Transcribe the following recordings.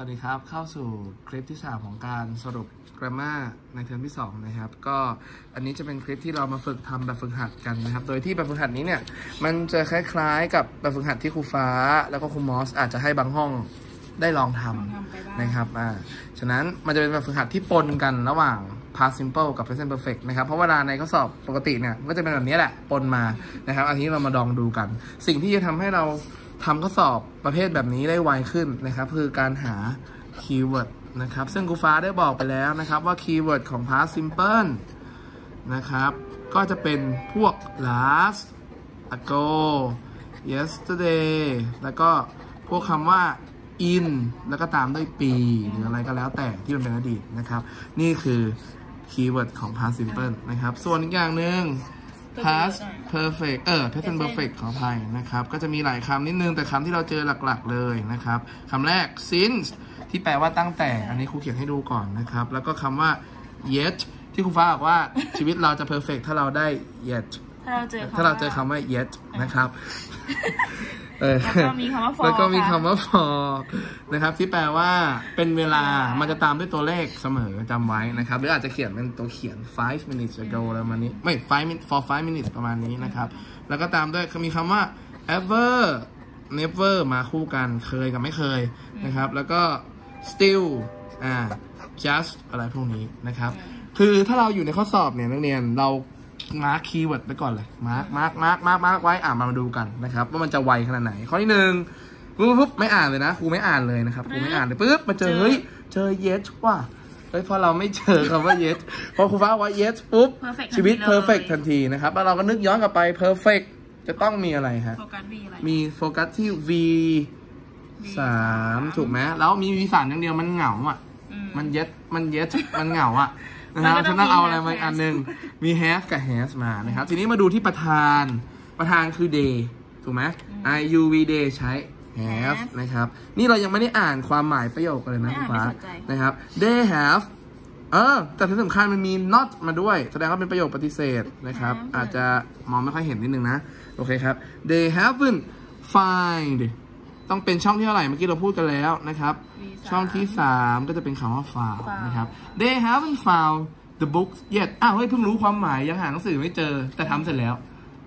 วัสดีครับ เข้าสู่คลิปที่ 3 ของการสรุป grammar ในเทอมที่ 2 นะครับ ก็อันนี้จะเป็นคลิปที่เรามาฝึกทำแบบฝึกหัดกันนะครับ โดยที่แบบฝึกหัดนี้เนี่ย มันจะคล้ายๆ กับแบบฝึกหัดที่ครูฟ้า แล้วก็ครูมอส อาจจะให้บางห้องได้ลองทลองทำนะครับอ่าฉะนั้นมันจะเป็นแบบฝึกหัดที่ปนกันระหว่าง past simple กับ present perfect นะครับ เพราะเวลาในข้อสอบปกติเนี่ยก็จะเป็นแบบนี้แหละปนมานะครับ อันนี้เรามาลองดูกัน สิ่งที่จะทำให้เรา ทำข้อสอบประเภทแบบนี้ได้ไวขึ้นนะครับ คือการหา keyword นะครับ ซึ่งครูฟ้าได้บอกไปแล้วนะครับว่า keyword ของ past simple นะครับ ก็จะเป็นพวก last ago yesterday แล้วก็พวกคำว่า in แล้วก็ตามด้วยปี หรืออะไรก็แล้วแต่ที่มันเป็นอดีตนะครับ นี่คือ keyword ของ past simple นะครับ ส่วนอีกอย่างหนึ่ง past perfect เออ present perfect ขออภัยนะครับ ก็จะมีหลายคำนิดนึง แต่คำที่เราเจอหลักๆเลยนะครับคำแรก since ที่แปลว่าตั้งแต่ อันนี้ครูเขียนให้ดูก่อนนะครับ แล้วก็คำว่า yet ที่ครูฟ้าบอกว่าชีวิตเราจะ perfect ถ้าเราได้ yet ถ้าเราเจอถ้าเราเจอคำว่า yet นะครับเออ แล้วก็มีคำว่า for แล้วก็มีค่ะคำว่า for นะครับ ที่แปลว่าเป็นเวลา มันจะตามด้วยตัวเลขเสมอจำไว้นะครับ หรืออาจจะเขียนเป็นตัวเขียน five minutes ago อะไรประมาณนี้ ไม่ five minutes for five minutes ประมาณนี้นะครับ แล้วก็ตามด้วยมีคำว่า ever never มาคู่กันเคยกับไม่เคยนะครับ แล้วก็ still อ่า just อะไรพวกนี้นะครับ คือถ้าเราอยู่ในข้อสอบเนี่ยนักเรียนเรา mark keyword ไปก่อนเลย mark mark mark mark mark ไว้อ่านมาดูกันนะครับ ว่ามันจะไวขนาดไหน ข้อที่หนึ่งปุ๊บปุ๊บไม่อ่านเลยนะครูไม่อ่านเลยนะครับครูไม่อ่านเลยปุ๊บมาเจอเฮ้ยเจอ yes ว่ะเฮ้ยพอเราไม่เจอคำว่า yes พอครูฟ้าว่า yes ปุ๊บ perfect ชีวิต ทันทีเลย perfect ทันทีนะครับ แล้วเราก็นึกย้อนกลับไป perfect จะต้องมีอะไรฮะ โฟกัสวีอะไร มีโฟกัสที่ v สามถูกไหมแล้วมี v สามอย่างเดียวมันเหงาอะ อืม มันเย็ดมันเย็ดมันเหงาอะ นะครับมันก็ต้ฉัอนงต้องเอาอะไรมีมาอีก has อันหนึ่งมี have กับ has มานะครับ ทีนี้มาดูที่ประธาน ประธานคือ day ถูกไหม I U V day ใช้ have นะครับ นี่เรายังไม่ได้อ่านความหมายประโยคเลยนะไม่คุณอ่านฟ้าไม่สนใจนะครับ they have เออ แต่ที่สำคัญมันมี not มาด้วย แสดงว่าเป็นประโยคปฏิเสธนะครับ haven't อาจจะมองไม่ค่อยเห็นนิดนึงนะ โอเคครับ they haven't find ต้องเป็นช่องที่เท่าไหร่เมื่อกี้เราพูดกันแล้วนะครับ V สามช่องที่ 3 ก็จะเป็นคำว่า found found นะครับ they haven't found the books yet อ้าวเฮ้ยเพิ่งรู้ความหมายยังหาหนังสือไม่เจอแต่ทำเสร็จแล้ว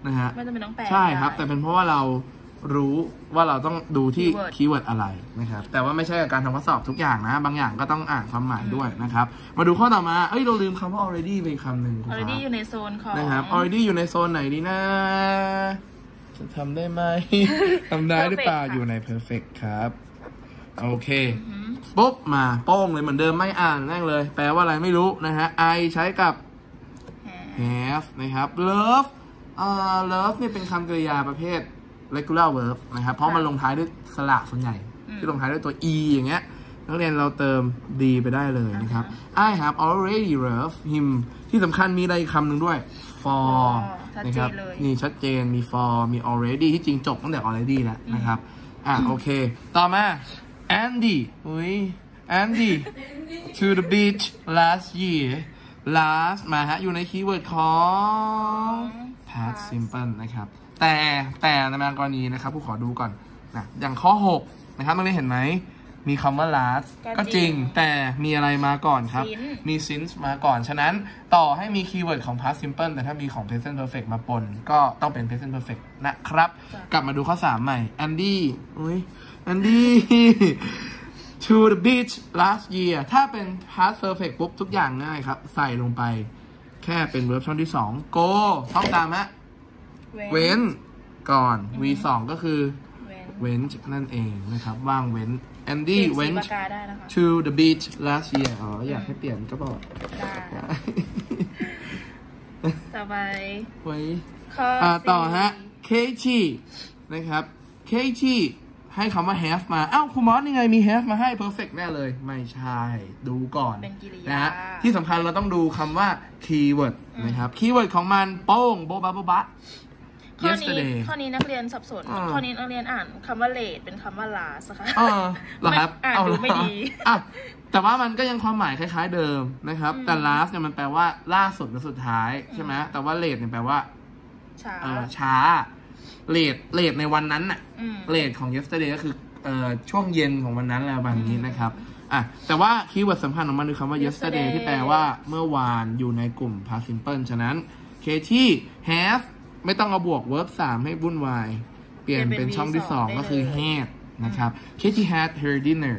นะฮะไม่จำเป็นต้องแปลใช่ครับได้แต่เป็นเพราะว่าเรารู้ว่าเราต้องดูที่ Keyword keyword อะไรนะครับ แต่ว่าไม่ใช่กับการทำข้อสอบทุกอย่างนะ บางอย่างก็ต้องอ่านความหมายด้วยนะครับ มาดูข้อต่อมา เอ้ย เราลืมคำว่า already ไปคำหนึ่งคุณ already ฟ้าอยู่ในโซนของนะครับ already อยู่ในโซนไหนดีนะ จะทำได้ไหม ทำได้หรือเปล่า Perfect ค่ะ อยู่ใน perfect ครับ โอเค ปุ๊บ มาโป้งเลยเหมือนเดิมไม่อ่านแน่งเลย แปลว่าอะไรไม่รู้นะฮะ I ใช้กับ have นะครับ love เอ่อ love เนี่ยเป็นคำกริยาประเภท regular verb นะครับ เพราะมันลงท้ายด้วยสระส่วนใหญ่อืมที่ลงท้ายด้วยตัว e อย่างเงี้ย นักเรียนเราเติม d ไปได้เลยนะครับ I have already loved him ที่สำคัญมีอะไรอีกคำหนึ่งด้วย for ชัดนะเจครับนเลยนี่ชัดเจนมี for มี already ที่จริงจบตั้งแต่ already แล้วนะครับ อะโอเค ต่อมา Andy อุ้ย Andy to the beach last year last มาฮะ อยู่ในคีย์เวิร์ดของ past simple นะครับ แต่แต่ในบางกรณีนะครับ ผู้ขอดูก่อนนะอย่างข้อ 6 นะครับตรงนี้เห็นไหม มีคำว่า last ก็ก็จจริริงงแต่มีอะไรมาก่อนครับ since มี since มาก่อน ฉะนั้นต่อให้มีคีย์เวิร์ดของ past simple แต่ถ้ามีของ present perfect มาปน ก็ต้องเป็น present perfect นะครับจ้ะกลับมาดูข้อ 3 ใหม่ Andy อุ้ย Andy to the beach last year ถ้าเป็น past perfect ปุ๊บทุกอย่างง่ายครับ ใส่ลงไป แค่เป็น verb ช่องที่ 2 go ท่องตามฮะเว้นก่อน v 2ก็คือเว้นเว้นนั่นเองนะครับ ว่างเว้น เป Andy ลี่ยนสี went ปากกาได้นะคะ to the beach last year อ๋ออยากให้เปลี่ยนก็บอกได้ ต่อไปไว้ข้ออ่าสี่ต่อฮะ Katie นะครับ Katie ให้คำว่า have มา อ้าวครูมอสนี่ไงมี have มาให้ perfect แน่เลย ไม่ใช่ ดูก่อนเป็นกิรินะยาฮะที่สำคัญเราต้องดูคำว่า keyword นะครับ keyword ของมันโป้งโบบะโบบะ ข้อนี้ yesterday ข้อนี้นักเรียนสับสน อ่า ข้อนี้นักเรียนอ่านคำว่า late เป็นคำว่า last นะคะเออเหรอครับไม่อ่านเดูไม่ดีอะแต่ว่ามันก็ยังความหมายคล้าย ๆเดิมนะครับแต่ last เนี่ยมันแปลว่าล่าสุดหรือสุดท้ายใช่ไหมแต่ว่า late เนี่ยแปลว่าช้าเออช้า late late ในวันนั้นน่ะ อืม late ของ yesterday ก็คือเออ่อช่วงเย็นของวันนั้นอะไรประมาณนี้นะครับอะแต่ว่า keyword สำคัญของมันคือคำว่า yesterday yesterday ที่แปลว่าเมื่อวานอยู่ในกลุ่ม past simple ฉะนั้นเคที่ have ไม่ต้องเอาบวก verb 3 ให้วุ่นวาย เปลี่ยนเป็นช่องที่ 2 ก็คือ had นะครับ Katie had her dinner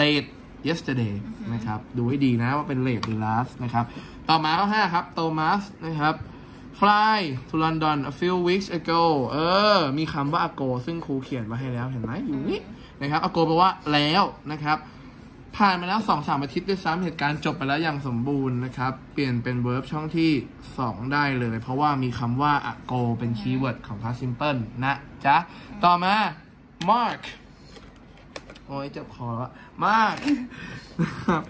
late yesterday นะครับ ดูให้ดีนะว่าเป็น late หรือ last นะครับ ต่อมาข้อ5ครับ Thomas นะครับ fly to London a few weeks ago เออ มีคำว่า ago ซึ่งครูเขียนมาให้แล้วเห็นไหมอยู่นี่นะครับ ago แปลว่าแล้วนะครับ ผ่านมาแล้วสองสามอาทิตย์ด้วยซ้ำเหตุการณ์จบไปแล้วอย่างสมบูรณ์นะครับ เปลี่ยนเป็น verb ช่องที่ 2 ได้เลย เพราะว่ามีคำว่า ago เป็น keyword ของ past simple นะจ๊ะ ต่อมา Mark โอ้ยเจ็บคอแล้ว Mark นะครับ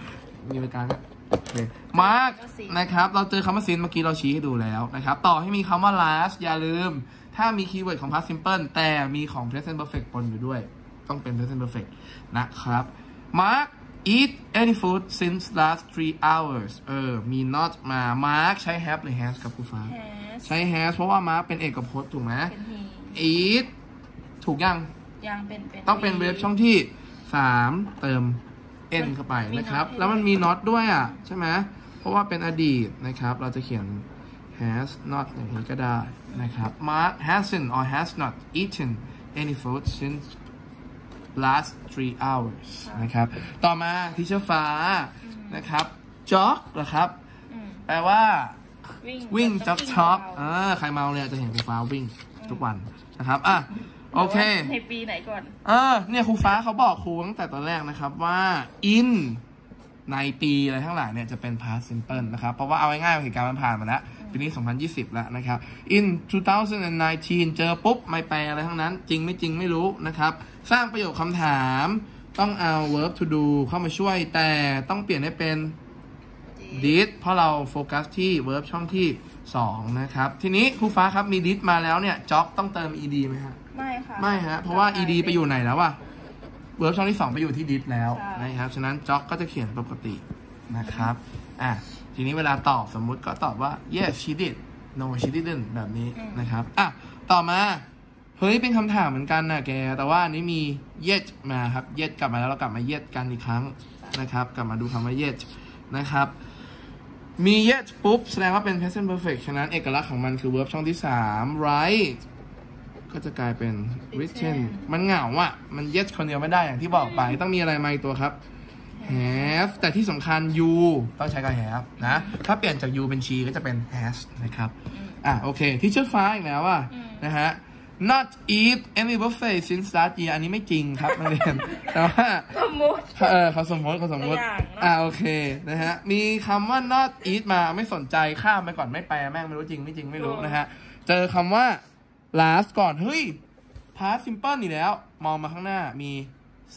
มีรายการก็โอเค Mark นะครับ เราเจอคำว่า since เมื่อกี้เราชี้ให้ดูแล้วนะครับ ต่อให้มีคำว่า last อย่าลืม ถ้ามี keyword ของ past simple แต่มีของ present perfect ปนอยู่ด้วย ต้องเป็น present perfect นะครับ Mark eat any food since last three hours เออ มี not มา Mark ใช้ have หรือ has ครับคุณฟ้า has ใช้ has เพราะว่า Mark เป็นเอกพจน์ถูกไหม เป็น he eat ถูกยัง ยังเป็นเป็น ต้องเป็น he เวฟช่องที่ 3 เติม n เข้าไปนะครับ มี not แล้วมันมี not ด้วยอะ ใช่ไหม เพราะว่าเป็นอดีตนะครับ เราจะเขียน has not อย่างนี้ก็ได้นะครับ Mark hasn't or has not eaten any food since last three hours นะครับ ต่อมาทิชฟ้านะครับ jog นะครับอืมแปลว่า วิ่งวิ่งต้จ็ออกวิ่งช็อกเบาอ่าใครเมาเนี่ยจะเห็นครูฟ้าวิ่งทุกวันนะครับ อะๆโอเคแต่ว่าในปีไหนก่อน เออ เนี่ยครูฟ้าเขาบอกครูตั้งแต่ตอนแรกนะครับว่า in ในปีอะไรทั้งหลายเนี่ยจะเป็น past simple นะครับ เพราะว่าเอาง่ายๆเหตุการณ์มันผ่านมาแล้ว ปีนี้ 2020 แล้วนะครับ in 2019 เจอปุ๊บ ไม่แปลอะไรทั้งนั้น จริงไม่จริงไม่รู้นะครับ สร้างประโยคคำถามต้องเอา verb to do เข้ามาช่วยแต่ต้องเปลี่ยนให้เป็น did เพราะเราโฟกัสที่ verb ช่องที่ 2 นะครับ ทีนี้ครูฟ้าครับมี did มาแล้วเนี่ย job ต้องเติม ed ไหมฮะ ไม่ค่ะไม่ฮะ เพราะว่า ed ไปอยู่ไหนแล้วอะเวิร์บช่องที่ 2 ไปอยู่ที่ did แล้วใช่นะครับ ฉะนั้น job ก็จะเขียนปกตินะครับ อะ ทีนี้เวลาตอบสมมุติก็ตอบว่า yes she did no she didn't แบบนี้นะครับ อะ ต่อมา เฮ้ย เป็นคำถามเหมือนกันนะแก แต่ว่าอันนี้มี yet มาครับ yet กลับมาแล้วเรากลับมา yet กันอีกครั้งนะครับ กลับมาดูคำว่า yet นะครับ มี yet ปุ๊บ แสดงว่าเป็น present perfect ฉะนั้นเอกลักษณ์ของมันคือ verb ช่องที่ 3 right ก็จะกลายเป็น written มันเหงาอะมัน yes คนเดียวไม่ได้อย่างที่บอกไป ต้องมีอะไรมาอีกตัวครับ have แต่ที่สำคัญ you ต้องใช้กับ have นะ ถ้าเปลี่ยนจาก you เป็น she ก็จะเป็น has นะครับ อะโอเคที่เชื่อฟ้าอีกแล้วอะนะฮะ not eat any buffet since last year อันนี้ไม่จริงครับนักเรียน แต่ว่าสมมุติเออเขาสมมติเขาสมมติ ตัวอย่างเนอะอ่าโอเคนะฮะ มีคำว่า not eat มาไม่สนใจข้ามไปก่อนไม่แปลแม่งไม่รู้จริงไม่จริงไม่รู้นะฮะ เจอคำว่า last ก่อน เฮ้ย past simple นี่แล้ว มองมาข้างหน้ามี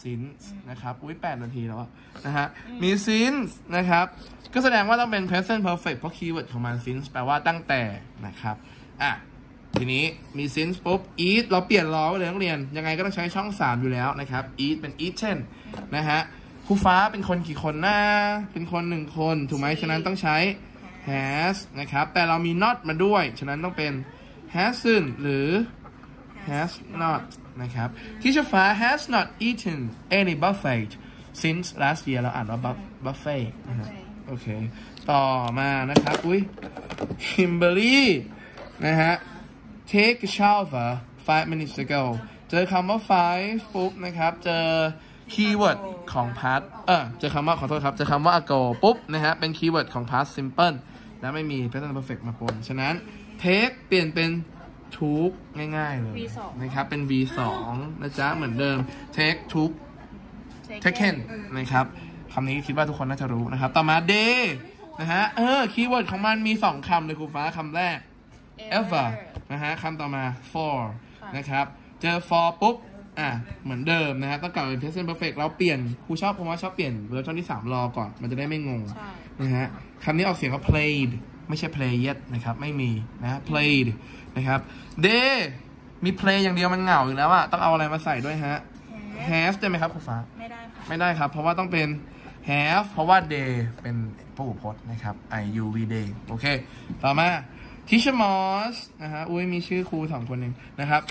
since นะครับ อุ้ยแปดนาทีแล้วอะนะฮะ มี since นะครับ ก็แสดงว่าต้องเป็น present perfect เพราะคีย์เวิร์ดของมัน since แปลว่าตั้งแต่นะครับ อะ ทีนี้มี since ปุ๊บ eat เราเปลี่ยนล้อไปเลยนักเรียน ยังไงก็ต้องใช้ช่อง 3 อยู่แล้วนะครับ eat เป็น eaten นนะฮะครูฟ้าเป็นคนกี่คนนะเป็นคนหนึ่งคน ถูกไหมฉะนั้นต้องใช้ has นะครับ แต่เรามี not มาด้วย ฉะนั้นต้องเป็น hasn't หรือ has not นะครับที่ชฟ้า has not eaten any buffet since last year เราอ่านว่า buff- buffet นะฮะโอเค ต่อมานะครับ อุ้ย Kimberly นะฮะ take a shower five minutes ago เจอคำว่า five ปุ๊บนะครับ เจอ keyword ของ past เออเจอคำว่าขอโทษครับ เจอคำว่า ago ปุ๊บนะฮะ เป็น keyword ของ past simple และไม่มี present perfect มาปน ฉะนั้น take เปลี่ยนเป็น took ง่ายๆเลย V2 นะครับ เป็น V2 นะจ๊ะ เหมือนเดิม take took taken นะครับคำนี้คิดว่าทุกคนน่าจะรู้นะครับ ต่อมา they นะฮะ เออ keyword ของมันมี 2คำเลยครูฟ้าคำแรก ever นะฮะคำต่อมา for ค่ะนะครับ เจอ for ปุ๊บ อะ เหมือนเดิมนะครับต้องกลับเป็น present perfect เราเปลี่ยนครูชอบผมว่าชอบเปลี่ยน verb ช่องที่ 3 รอก่อน มันจะได้ไม่งงใช่นะฮะคำนี้ออกเสียงว่า played ไม่ใช่ play yet นะครับ ไม่มีนะ played นะครับ they มี play อย่างเดียวมันเหงาอยู่แล้วอะต้องเอาอะไรมาใส่ด้วยฮะ have ได้ไหมครับครูฟ้า ไม่ได้ค่ะไม่ได้ครับ เพราะว่าต้องเป็น have เพราะว่า day เป็นพหูพจน์นะครับ i u v day โอเค ต่อมา teacher Moss นะฮะอุ้ยมีชื่อครูสองคนหนึ่งนะครับ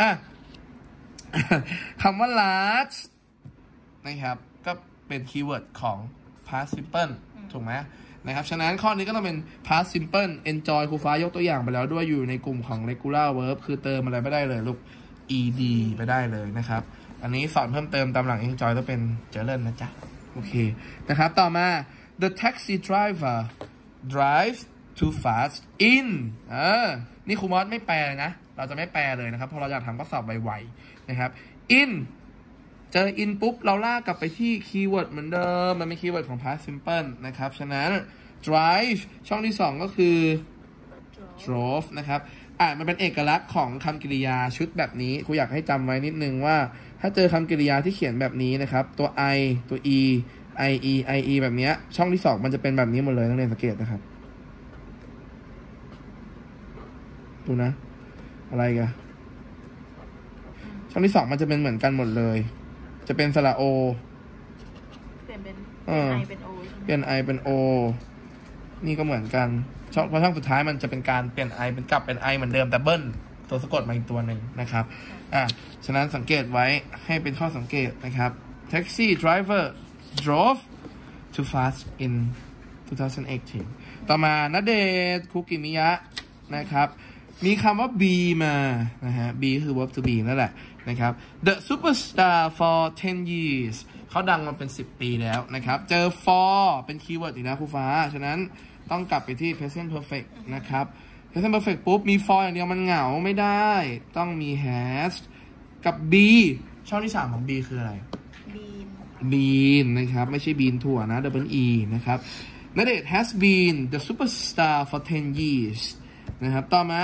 อะคำว่า large นะครับ ก็เป็นคีย์เวิร์ดของ past simple ถูกไหมนะครับ ฉะนั้นข้อนี้ก็ต้องเป็น past simple enjoy ครูฟ้ายกตัวอย่างไปแล้วด้วยอยู่ในกลุ่มของ regular verb คือเติมอะไรไม่ได้เลยลูก ed ไปได้เลยนะครับ อันนี้สอนเพิ่มเติมตามหลัง enjoy ต้องเป็นเจริญนะจ๊ะ โอเค นะครับ ต่อมา the taxi driver drives too fast in เออ นี่ครูมอสไม่แปลเลยนะ เราจะไม่แปลเลยนะครับ เพราะเราอยากทำข้อสอบไวๆนะครับ in เจอ in ปุ๊บ เราลากกลับไปที่คีย์เวิร์ดเหมือนเดิม มันเป็นคีย์เวิร์ดของ past simple นะครับ ฉะนั้น drive ช่องที่ 2 ก็คือ drove นะครับ อ่ามันเป็นเอกลักษณ์ของคำกริยาชุดแบบนี้ ครูอยากให้จำไว้นิดนึงว่า ถ้าเจอคำกริยาที่เขียนแบบนี้นะครับ ตัว i ตัว e i e i e แบบนี้ ช่องที่ 2 มันจะเป็นแบบนี้หมดเลยนักเรียนสังเกตนะครับ ดูนะ อะไรกันช่องที่2มันจะเป็นเหมือนกันหมดเลย จะเป็นสระโอ เปลี่ยนเป็นเออ ไอเป็นโอใช่ไหมเปลี่ยน i เป็น o นี่ก็เหมือนกันช่องเพราะช่องสุดท้ายมันจะเป็นการเปลี่ยน i เป็นกลับเป็น i เหมือนเดิมแต่เบิ้ลตัวสะกดมาอีกตัวหนึ่งนะครับ อะ ฉะนั้นสังเกตไว้ให้เป็นข้อสังเกตนะครับ taxi driver drove too fast in 2018 ต่อมาณเดชน์คุกิมิยะนะครับ มีคำว่า be มานะฮะ be คือ verb to be นั่นแหละนะครับ the superstar for 10 years เขาดังมาเป็น 10 ปีแล้วนะครับ เจอ for เป็นคีย์เวิร์ดอีกนะครูฟ้า ฉะนั้นต้องกลับไปที่ present perfect นะครับ present perfect ปุ๊บ มี for อย่างเดียวมันเหงาไม่ได้ ต้องมี has กับ be ช่องที่ 3 ของ be คืออะไร been been นะครับ ไม่ใช่ bean ถั่วนะ double e นะครับณเดชน์ has been the superstar for 10 years นะครับ ต่อมา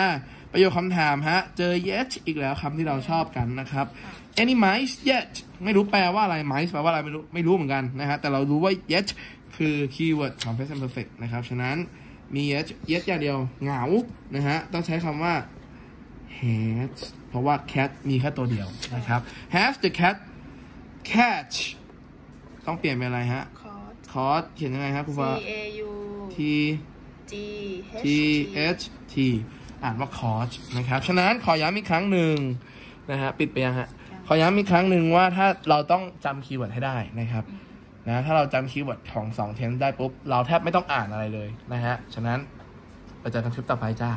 ประโยคคำถามฮะ เจอ yet อีกแล้วคำที่เราชอบกันนะครับ any mice yet ไม่รู้แปลว่าอะไร mice แปลว่าอะไรไม่รู้ไม่รู้เหมือนกันนะฮะแต่เรารู้ว่า yet คือคีย์เวิร์ดของ present perfect นะครับ ฉะนั้นมี yet yet อย่างเดียวเหงานะฮะต้องใช้คำว่า has เพราะว่า cat มีแค่ตัวเดียวนะครับ has the cat catch ต้องเปลี่ยนเป็นอะไรฮะคอร์ส caught ขียนยังไงฮะครู C ฟ้า A U T G H T H T อ่านว่า caught นะครับ ฉะนั้นขอย้ำอีกครั้งหนึ่งนะฮะปิดไปยังฮะ ขอย้ำอีกครั้งหนึ่งว่าถ้าเราต้องจำคีย์เวิร์ดให้ได้นะครับนะถ้าเราจำคีย์เวิร์ดของ2 tense ได้ปุ๊บ เราแทบไม่ต้องอ่านอะไรเลยนะฮะ ฉะนั้นเราจะทำคลิปต่อไปจ้า